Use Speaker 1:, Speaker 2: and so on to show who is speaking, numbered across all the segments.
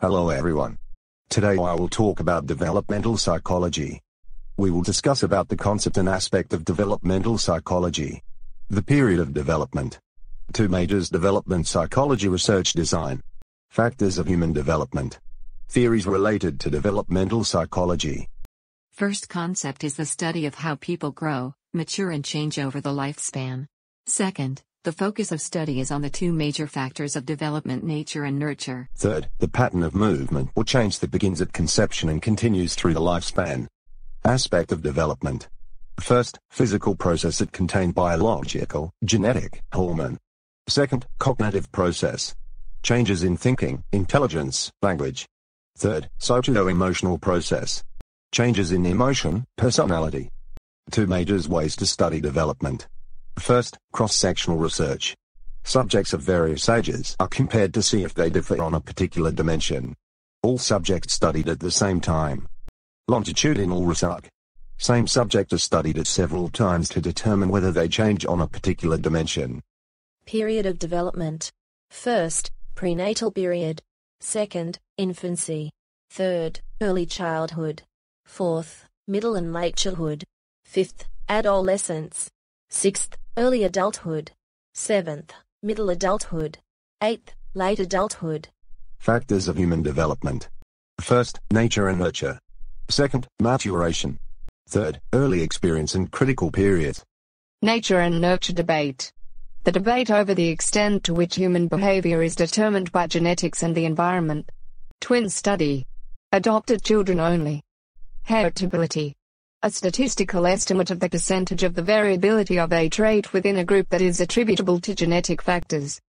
Speaker 1: Hello everyone. Today I will talk about developmental psychology. We will discuss about the concept and aspect of developmental psychology. The period of development. Two majors development psychology research design. Factors of human development. Theories related to developmental psychology.
Speaker 2: First concept is the study of how people grow, mature and change over the lifespan. Second, the focus of study is on the two major factors of development nature and nurture.
Speaker 1: Third, the pattern of movement or change that begins at conception and continues through the lifespan. Aspect of development. First, physical process that contain biological, genetic, hormone. Second, cognitive process. Changes in thinking, intelligence, language. Third, socio-emotional process. Changes in emotion, personality. Two major ways to study development. First, cross-sectional research. Subjects of various ages are compared to see if they differ on a particular dimension. All subjects studied at the same time. Longitudinal research. Same subject is studied at several times to determine whether they change on a particular dimension.
Speaker 3: Period of development. First, prenatal period. Second, infancy. Third, early childhood. Fourth, middle and late childhood. Fifth, adolescence. Sixth, early adulthood. Seventh, middle adulthood. Eighth, late adulthood.
Speaker 1: Factors of human development. First, nature and nurture. Second, maturation. Third, early experience and critical periods.
Speaker 4: Nature and nurture debate. The debate over the extent to which human behavior is determined by genetics and the environment. Twin study. Adopted children only. Heritability. A statistical estimate of the percentage of the variability of a trait within a group that is attributable to genetic factors.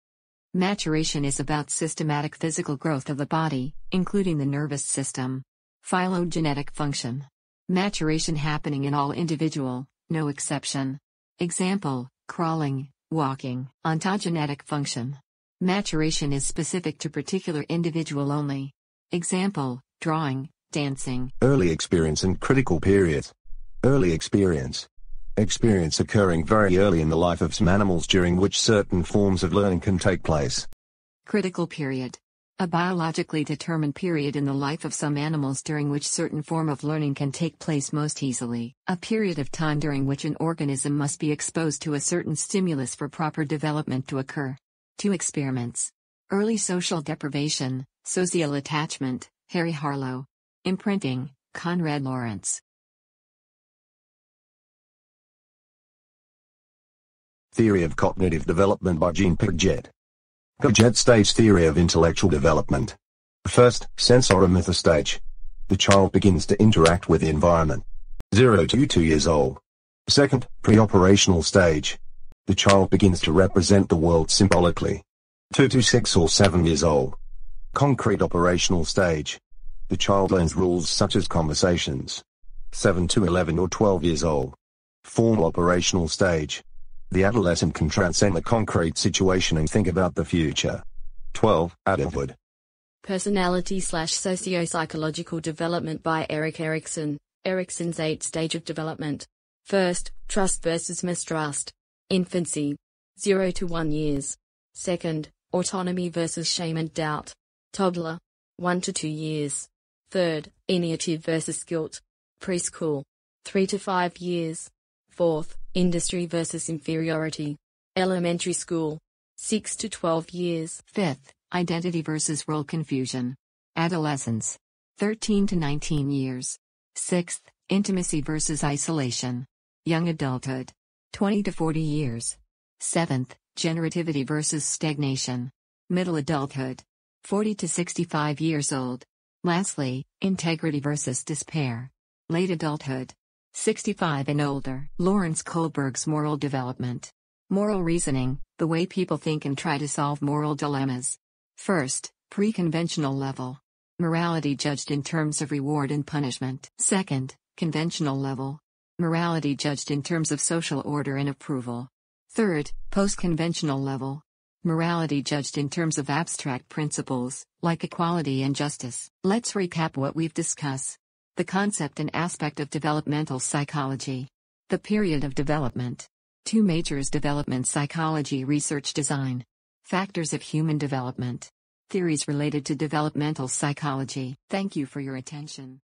Speaker 2: Maturation is about systematic physical growth of the body, including the nervous system. Phylogenetic function. Maturation happening in all individual, no exception. Example, crawling, walking. Ontogenetic function. Maturation is specific to particular individual only. Example, drawing, dancing.
Speaker 1: Early experience and critical periods. Early experience. Experience occurring very early in the life of some animals during which certain forms of learning can take place.
Speaker 2: Critical period. A biologically determined period in the life of some animals during which certain form of learning can take place most easily. A period of time during which an organism must be exposed to a certain stimulus for proper development to occur. Two experiments. Early social deprivation, social attachment, Harry Harlow. Imprinting, Konrad Lorenz.
Speaker 1: Theory of Cognitive Development by Jean Piaget. Piaget states theory of intellectual development. First, sensorimotor stage. The child begins to interact with the environment. 0 to 2 years old. Second, pre-operational stage. The child begins to represent the world symbolically. 2 to 6 or 7 years old. Concrete operational stage. The child learns rules such as conversations. 7 to 11 or 12 years old. Formal operational stage. The adolescent can transcend the concrete situation and think about the future. 12. Adulthood.
Speaker 5: Personality slash socio-psychological development by Erik Erikson. Erikson's eight stage of development. First, trust versus mistrust. Infancy. 0 to 1 years. Second, autonomy versus shame and doubt. Toddler. 1 to 2 years. Third, initiative versus guilt. Preschool. 3 to 5 years. Fourth, industry versus inferiority. Elementary school. 6 to 12 years.
Speaker 2: Fifth, identity versus role confusion. Adolescence. 13 to 19 years. Sixth, intimacy versus isolation. Young adulthood. 20 to 40 years. Seventh, generativity versus stagnation. Middle adulthood. 40 to 65 years old. Lastly, integrity versus despair. Late adulthood. 65 and older. Lawrence Kohlberg's Moral Development. Moral reasoning, the way people think and try to solve moral dilemmas. First, pre conventional level. Morality judged in terms of reward and punishment. Second, conventional level. Morality judged in terms of social order and approval. Third, post conventional level. Morality judged in terms of abstract principles, like equality and justice. Let's recap what we've discussed the concept and aspect of developmental psychology. The period of development. Two majors development psychology research design. Factors of human development. Theories related to developmental psychology. Thank you for your attention.